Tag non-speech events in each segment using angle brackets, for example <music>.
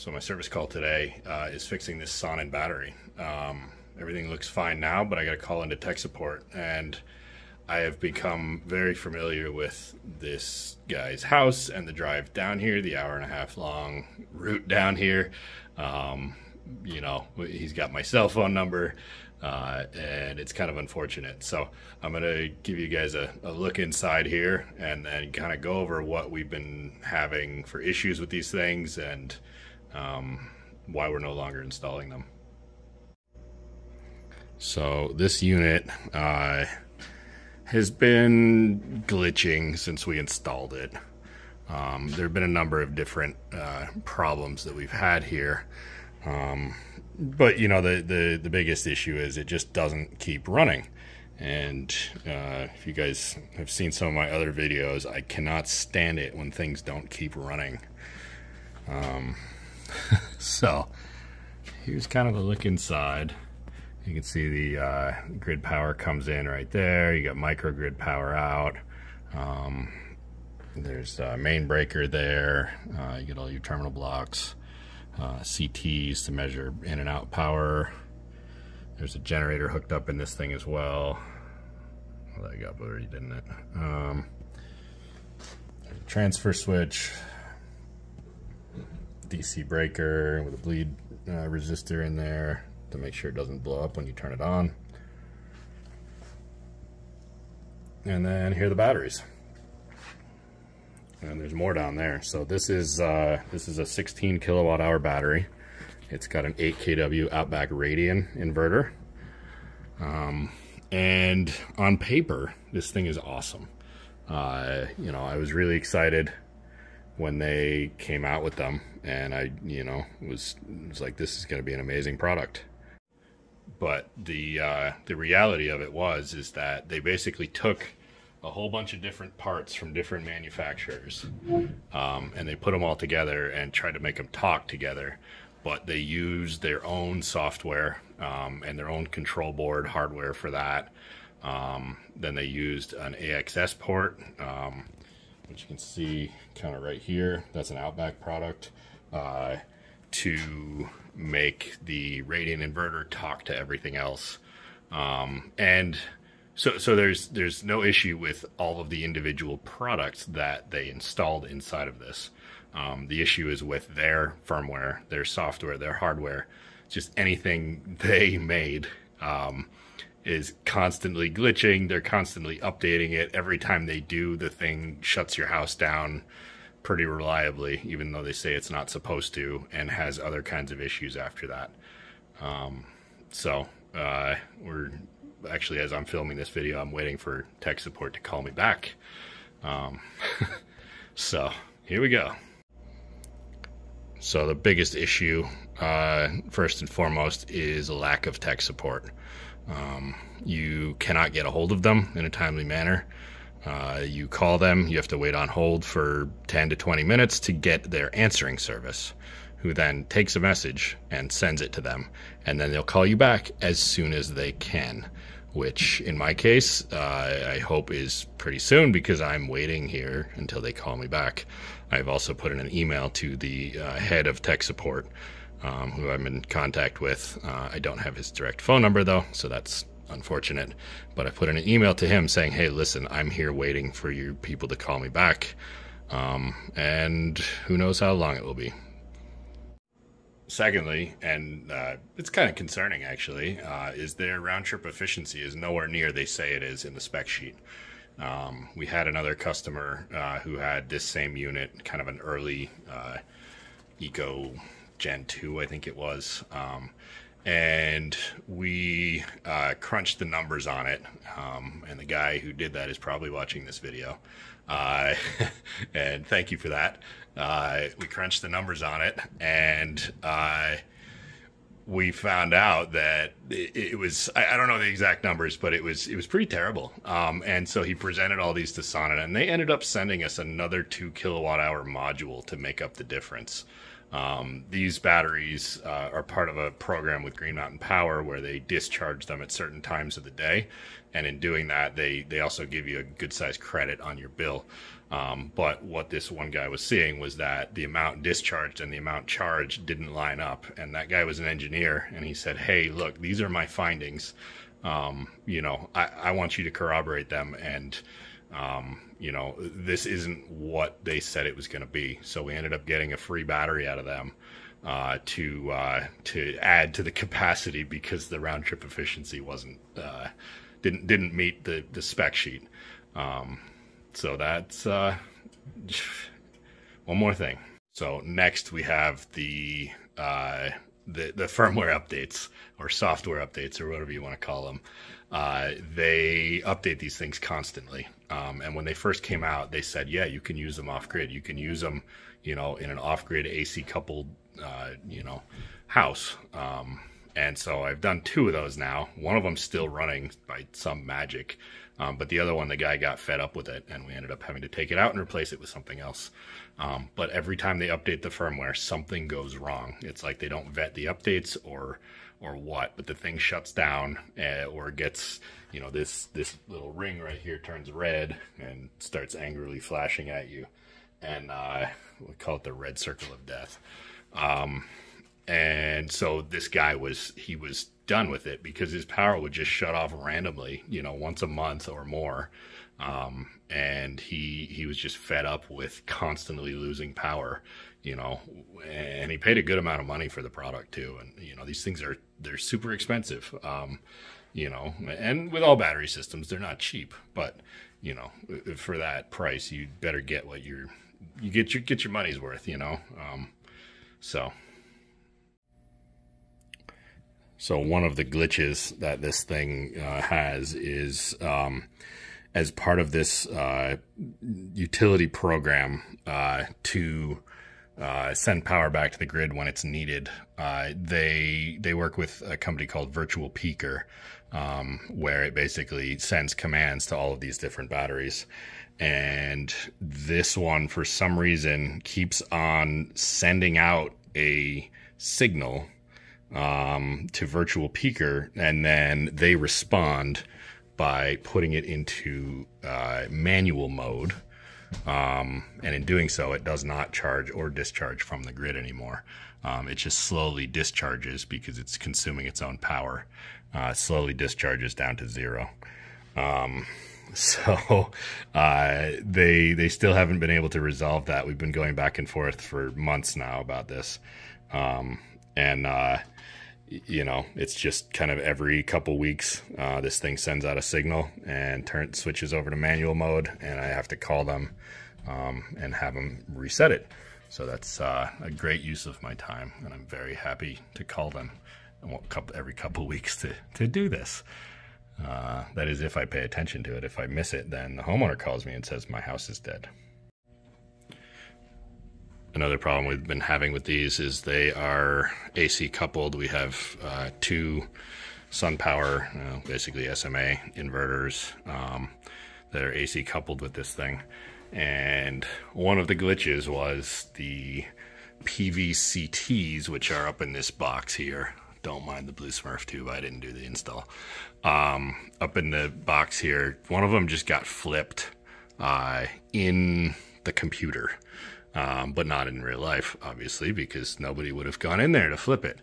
So my service call today uh, is fixing this Sonnen battery. Um, everything looks fine now, but I got to call into tech support, and I have become very familiar with this guy's house and the drive down here, the hour and a half long route down here. Um, you know, he's got my cell phone number. Uh, and it's kind of unfortunate. So I'm going to give you guys a, a, look inside here and then kind of go over what we've been having for issues with these things and um, why we're no longer installing them. So this unit uh, has been glitching since we installed it. Um, there have been a number of different uh, problems that we've had here. Um, but you know the, the the biggest issue is it just doesn't keep running and uh, if you guys have seen some of my other videos i cannot stand it when things don't keep running um, <laughs> so here's kind of a look inside. You can see the uh, grid power comes in right there. You got microgrid power out. Um, there's a main breaker there. Uh, you get all your terminal blocks, uh, CTs to measure in and out power. There's a generator hooked up in this thing as well. Well, that got blurry, didn't it? Um, transfer switch, DC breaker with a bleed uh, resistor in there to make sure it doesn't blow up when you turn it on. And then here are the batteries. And there's more down there. So this is uh, this is a 16 kilowatt hour battery. It's got an 8 kW Outback Radian inverter. Um, and on paper, this thing is awesome. Uh, you know, I was really excited when they came out with them and I, you know, was was like this is going to be an amazing product. But the uh, the reality of it was is that they basically took a whole bunch of different parts from different manufacturers, um, and they put them all together and tried to make them talk together. But they used their own software um, and their own control board hardware for that. Um, then they used an AXS port um, which you can see kind of right here. That's an Outback product uh, to make the Radian inverter talk to everything else. Um, and so, so there's there's no issue with all of the individual products that they installed inside of this. Um, the issue is with their firmware, their software, their hardware, just anything <laughs> they made. Um, is constantly glitching. They're constantly updating it. Every time they do, the thing shuts your house down pretty reliably, even though they say it's not supposed to, and has other kinds of issues after that. Um, so uh, we're actually, as I'm filming this video, I'm waiting for tech support to call me back. Um, <laughs> so here we go. So the biggest issue, uh, first and foremost, is a lack of tech support. Um, you cannot get a hold of them in a timely manner. Uh, you call them, you have to wait on hold for 10 to 20 minutes to get their answering service, who then takes a message and sends it to them. And then they'll call you back as soon as they can, which in my case, uh, I hope is pretty soon because I'm waiting here until they call me back. I've also put in an email to the uh, head of tech support um, who I'm in contact with. Uh, I don't have his direct phone number though, so that's unfortunate. But I put in an email to him saying, "Hey, listen, I'm here waiting for you people to call me back, um, and who knows how long it will be." Secondly, and uh, it's kind of concerning actually, uh, is their round trip efficiency is nowhere near they say it is in the spec sheet. Um, we had another customer uh, who had this same unit, kind of an early uh, eco Gen 2, I think it was. Um, and we uh, crunched the numbers on it. Um, and the guy who did that is probably watching this video. Uh, <laughs> and thank you for that. Uh, we crunched the numbers on it, and uh, we found out that it, it was I, I, don't know the exact numbers, but it was it was pretty terrible. Um, and so he presented all these to Sonnen, and they ended up sending us another two kilowatt hour module to make up the difference. Um, these batteries uh, are part of a program with Green Mountain Power where they discharge them at certain times of the day, and in doing that, they they also give you a good sized credit on your bill. Um, but what this one guy was seeing was that the amount discharged and the amount charged didn't line up. And that guy was an engineer, and he said, "Hey, look, these are my findings. Um, you know, I, I, want you to corroborate them, and um, you know, this isn't what they said it was going to be." So we ended up getting a free battery out of them uh, to uh, to add to the capacity because the round trip efficiency wasn't uh, didn't didn't meet the the spec sheet. Um, so that's uh, one more thing. So next we have the uh, the the firmware updates or software updates or whatever you want to call them. Uh, they update these things constantly. Um, and when they first came out, they said, yeah, you can use them off grid. You can use them, you know, in an off grid AC coupled, uh, you know, house. Um, and so I've done two of those now. One of them's still running by some magic. Um, but the other one, the guy got fed up with it, and we ended up having to take it out and replace it with something else. Um, but every time they update the firmware, something goes wrong. It's like they don't vet the updates or or what, but the thing shuts down uh, or gets, you know, this this little ring right here turns red and starts angrily flashing at you, and uh, we call it the red circle of death. Um, and so this guy was he was done with it because his power would just shut off randomly, you know, once a month or more. Um, and he he was just fed up with constantly losing power, you know, and he paid a good amount of money for the product too. And you know, these things are they're super expensive, um, you know, and with all battery systems, they're not cheap. But you know, for that price, you better get what you're you get your get your money's worth, you know. Um, so so one of the glitches that this thing uh, has is um, as part of this uh, utility program uh, to uh, send power back to the grid when it's needed. Uh, they they work with a company called Virtual Peaker, um, where it basically sends commands to all of these different batteries. And this one, for some reason, keeps on sending out a signal um, to Virtual Peaker, and then they respond by putting it into uh, manual mode. Um, and in doing so, it does not charge or discharge from the grid anymore. Um, it just slowly discharges because it's consuming its own power. Uh, slowly discharges down to zero. Um, <laughs> so uh, they they still haven't been able to resolve that. We've been going back and forth for months now about this, um, and uh, you know, it's just kind of every couple weeks, uh, this thing sends out a signal and turn switches over to manual mode, and I have to call them um, and have them reset it. So that's uh, a great use of my time, and I'm very happy to call them every couple <laughs> weeks to to do this. Uh, that is, if I pay attention to it. If I miss it, then the homeowner calls me and says my house is dead another problem we've been having with these is they are AC coupled. We have uh, two SunPower, uh, basically SMA inverters um, that are AC coupled with this thing. And one of the glitches was the PVCTs, which are up in this box here. Don't mind the blue Smurf tube. I didn't do the install. Um, up in the box here, one of them just got flipped uh, in the computer um, but not in real life, obviously, because nobody would have gone in there to flip it.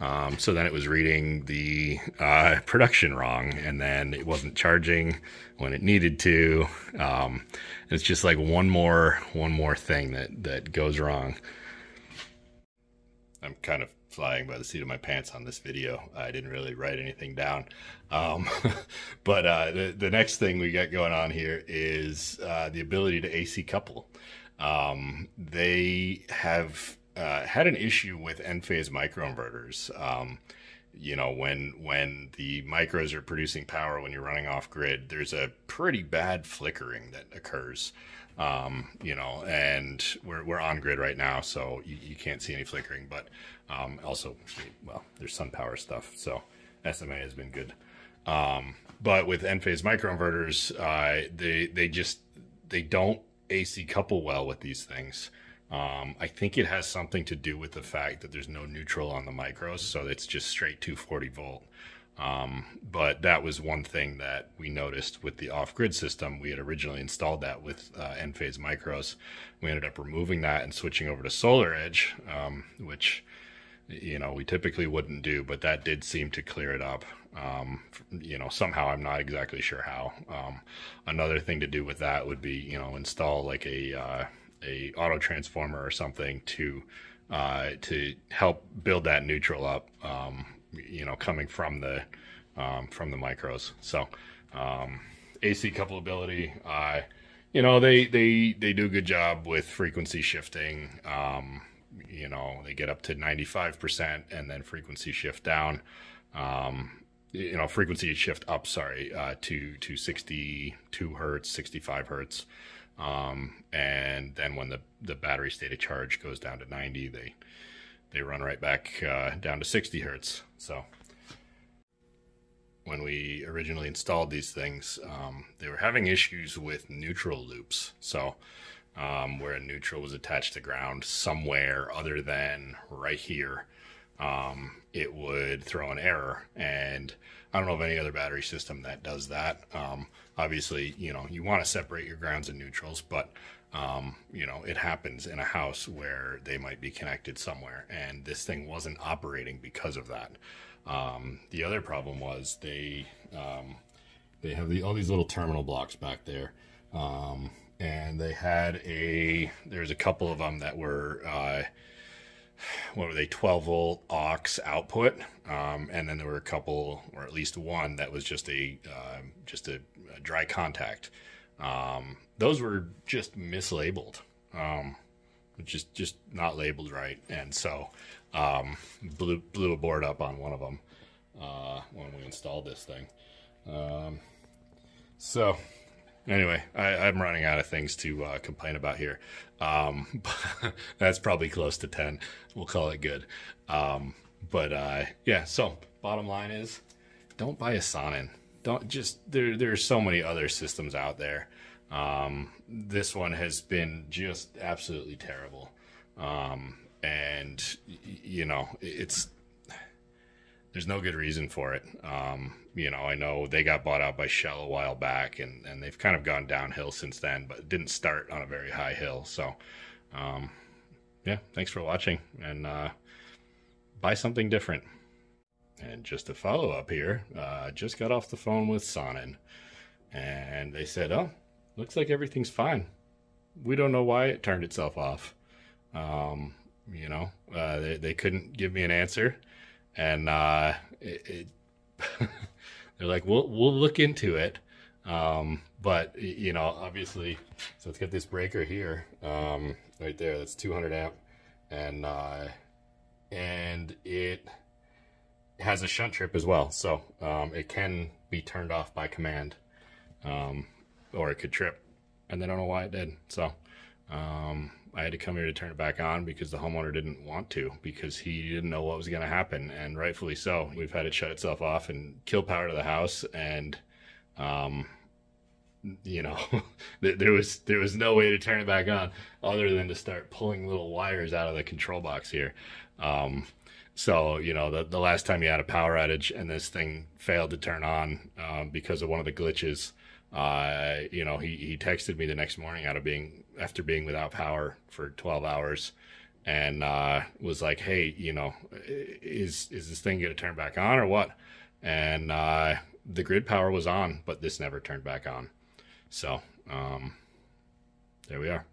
Um, so then it was reading the uh, production wrong, and then it wasn't charging when it needed to. Um, it's just like one more one more thing that that goes wrong. I'm kind of flying by the seat of my pants on this video. I didn't really write anything down. Um, <laughs> but uh, the, the next thing we got going on here is uh, the ability to AC couple. Um, they have uh, had an issue with Enphase microinverters. Um, you know, when when the micros are producing power when you're running off grid, there's a pretty bad flickering that occurs. Um, you know, and we're we're on grid right now, so you, you can't see any flickering. But um, also, well, there's SunPower stuff, so SMA has been good. Um, but with Enphase microinverters, uh, they they just they don't AC couple well with these things. Um, I think it has something to do with the fact that there's no neutral on the micros, so it's just straight 240 volt. Um, but that was one thing that we noticed with the off-grid system. We had originally installed that with uh, Enphase micros. We ended up removing that and switching over to SolarEdge, um, which you know we typically wouldn't do, but that did seem to clear it up. Um, you know, somehow I'm not exactly sure how. Um, another thing to do with that would be you know install like a uh, a auto transformer or something to uh, to help build that neutral up. Um, you know, coming from the um, from the micros. So um, AC couplability, uh, you know, they they they do a good job with frequency shifting. Um, you know, they get up to 95% and then frequency shift down. Um, you know, frequency shift up, sorry, uh, to to 62 hertz, 65 hertz. Um, and then when the, the battery state of charge goes down to 90, they they run right back uh, down to 60 hertz. So when we originally installed these things, um, they were having issues with neutral loops. So um, where a neutral was attached to ground somewhere other than right here, um, it would throw an error. And I don't know of any other battery system that does that. Um, obviously, you know, you want to separate your grounds and neutrals, but um, you know, it happens in a house where they might be connected somewhere, and this thing wasn't operating because of that. Um, the other problem was they um, they have the, all these little terminal blocks back there, um, and they had a there's a couple of them that were uh, what were they 12 volt aux output, um, and then there were a couple or at least one that was just a uh, just a, a dry contact. Um, those were just mislabeled, um, just just not labeled right, and so um, blew blew a board up on one of them uh, when we installed this thing. Um, so anyway, I, am running out of things to uh, complain about here. Um, <laughs> that's probably close to ten. We'll call it good. Um, but uh, yeah, so bottom line is, don't buy a Sonnen. Don't just there. There's so many other systems out there. Um, this one has been just absolutely terrible. Um, and you know, it's, there's no good reason for it. Um, you know, I know they got bought out by Shell a while back and, and they've kind of gone downhill since then, but didn't start on a very high hill. So, um, yeah, thanks for watching and, uh, buy something different. And just a follow up here, uh, just got off the phone with Sonnen and they said, oh, looks like everything's fine. We don't know why it turned itself off. Um, you know, uh, they, they couldn't give me an answer. And uh, it, it <laughs> they're like, we'll, we'll look into it. Um, but, you know, obviously, so it's got this breaker here um, right there. That's 200 amp. And, uh, and it has a shunt trip as well. So um, it can be turned off by command. Um, or it could trip. And they don't know why it did. So um, I had to come here to turn it back on because the homeowner didn't want to because he didn't know what was going to happen. And rightfully so. We've had it shut itself off and kill power to the house. And, um, you know, <laughs> there was there was no way to turn it back on other than to start pulling little wires out of the control box here. Um, so you know, the the last time you had a power outage and this thing failed to turn on um, because of one of the glitches, uh, you know, he, he texted me the next morning out of being after being without power for 12 hours and uh, was like, "Hey, you know, is is this thing going to turn back on or what?" And uh, the grid power was on, but this never turned back on. So um, there we are.